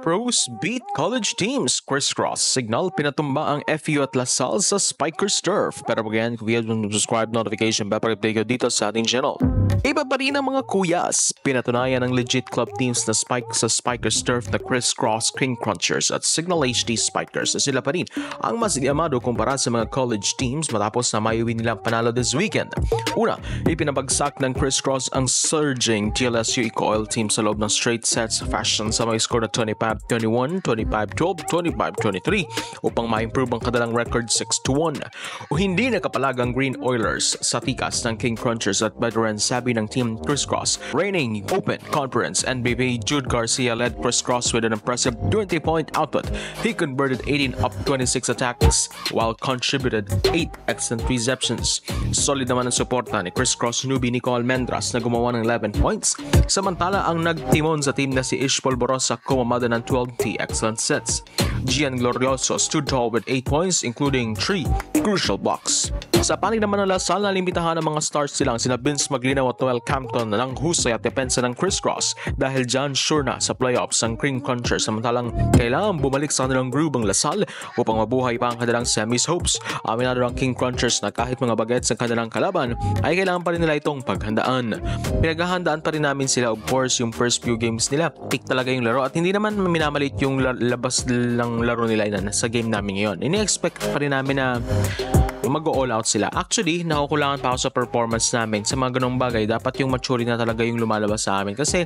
Pros beat college teams. Crisscross signal pinatumba ang FU at Lasal sa Spikers Turf. Pero again, kung you subscribe notification, papag-update ko dito sa ating channel. Iba pa rin ang mga kuyas. Pinatunayan ng legit club teams na Spike sa Spikers Turf na Crisscross King Crunchers at Signal HD Spikers na sila pa rin ang mas iamado kumpara sa mga college teams matapos na mayuwi nilang panalo this weekend. Una, ipinabagsak ng Crisscross ang surging TLSU Eco-Oil team sa loob ng straight sets fashion sa mga score na 25-21, 25-12, 25-23 upang ma-improve ang kadalang record 6-1. O hindi nakapalag ang Green Oilers sa tikas ng King Crunchers at veteran sabi ng team Crisscross. Reigning Open Conference NBB Jude Garcia led Crisscross with an impressive 20-point output. He converted 18 up 26 attacks while contributed 8 excellent receptions. Solid naman ang suporta ni Crisscross newbie Nicole Mendras na gumawa ng 11 points. Samantala ang nagtimon sa team na si Ish Polvorosa kumamada ng 12 excellent sets. Gian Glorioso stood tall with 8 points including 3 crucial blocks. Sa panig naman ng Lasal, nalimitahan ng mga stars silang sina Vince Maglinaw at Noel Campton na ng husay at depensa ng crisscross dahil dyan sure na sa playoffs ang Cream Crunchers samantalang kailangan bumalik sa kanilang groove ang Lasal upang mabuhay pa ang kanilang semis hopes. Aminado ang King Crunchers na kahit mga bagets ng kanilang kalaban ay kailangan pa rin nila itong paghandaan. Pinaghahandaan pa rin namin sila of course yung first few games nila. Pick talaga yung laro at hindi naman minamalit yung la- labas ng laro nila na sa game namin ngayon. Ini-expect pa rin namin na mag-all out sila. Actually, nakukulangan pa ako sa performance namin. Sa mga ganong bagay, dapat yung maturity na talaga yung lumalabas sa amin. Kasi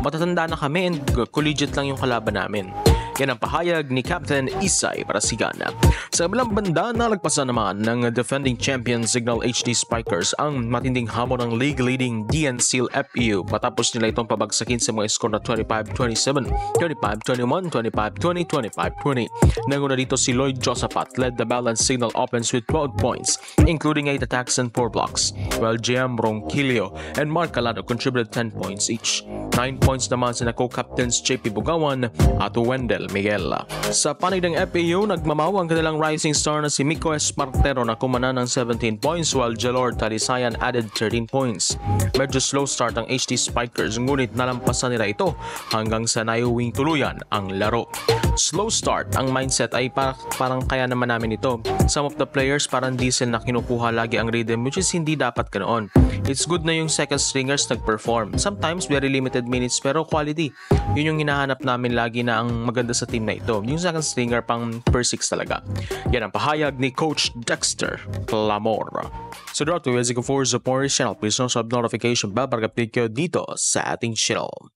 matatanda na kami and collegiate lang yung kalaban namin. Yan ang pahayag ni Captain Isay Parasigana. Sa kabilang banda, nalagpasan naman ng defending champion Signal HD Spikers ang matinding hamon ng league-leading DNCL FEU matapos nila itong pabagsakin sa mga score na 25-27, 25-21, 25-20, 25-20. Nanguna dito si Lloyd Josaphat led the balance Signal offense with 12 points, including 8 attacks and 4 blocks, while JM Ronquillo and Mark Calado contributed 10 points each. 9 points naman sa co-captains JP Bugawan at Wendell Miguel. Sa panig ng FAU, nagmamaw ang kanilang rising star na si Miko Espartero na kumana ng 17 points while Jelord Talisayan added 13 points. Medyo slow start ang HD Spikers ngunit nalampasan nila ito hanggang sa naiuwing tuluyan ang laro. Slow start ang mindset ay par- parang kaya naman namin ito. Some of the players parang diesel na kinukuha lagi ang rhythm which is hindi dapat ganoon. It's good na yung second stringers nag-perform. Sometimes very limited minutes pero quality. Yun yung hinahanap namin lagi na ang maganda sa team na ito. Yung second stringer pang per 6 talaga. Yan ang pahayag ni Coach Dexter Clamor. So drop to Wesico for support channel. Please don't sub notification bell para update kayo dito sa ating channel.